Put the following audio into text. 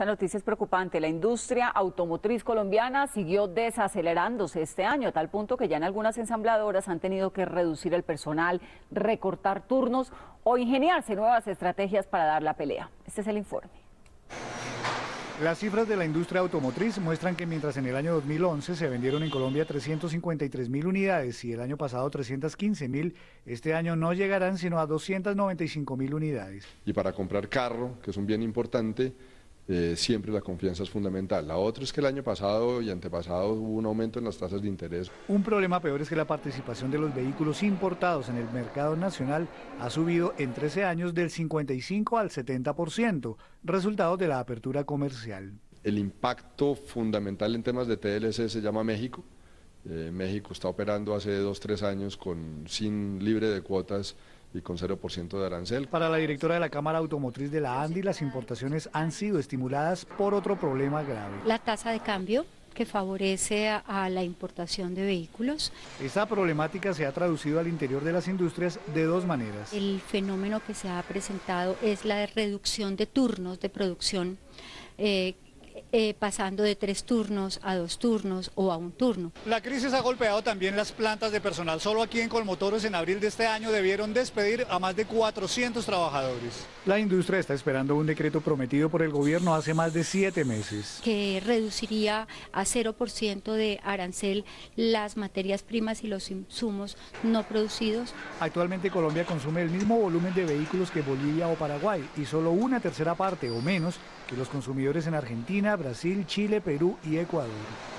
Esta noticia es preocupante. La industria automotriz colombiana siguió desacelerándose este año, a tal punto que ya en algunas ensambladoras han tenido que reducir el personal, recortar turnos o ingeniarse nuevas estrategias para dar la pelea. Este es el informe. Las cifras de la industria automotriz muestran que mientras en el año 2011 se vendieron en Colombia 353 mil unidades y el año pasado 315 mil, este año no llegarán sino a 295 mil unidades. Y para comprar carro, que es un bien importante, eh, siempre la confianza es fundamental. La otra es que el año pasado y antepasado hubo un aumento en las tasas de interés. Un problema peor es que la participación de los vehículos importados en el mercado nacional ha subido en 13 años del 55 al 70%, resultado de la apertura comercial. El impacto fundamental en temas de TLC se llama México. Eh, México está operando hace dos, tres años con, sin libre de cuotas y con 0% de arancel. Para la directora de la Cámara Automotriz de la ANDI, las importaciones han sido estimuladas por otro problema grave. La tasa de cambio que favorece a, la importación de vehículos. Esta problemática se ha traducido al interior de las industrias de dos maneras. El fenómeno que se ha presentado es la reducción de turnos de producción. Eh, eh, pasando de tres turnos a dos turnos o a un turno. La crisis ha golpeado también las plantas de personal. Solo aquí en Colmotores en abril de este año debieron despedir a más de 400 trabajadores. La industria está esperando un decreto prometido por el gobierno hace más de siete meses. Que reduciría a 0% de arancel las materias primas y los insumos no producidos. Actualmente Colombia consume el mismo volumen de vehículos que Bolivia o Paraguay y solo una tercera parte o menos que los consumidores en Argentina, Brasil, Chile, Perú y Ecuador.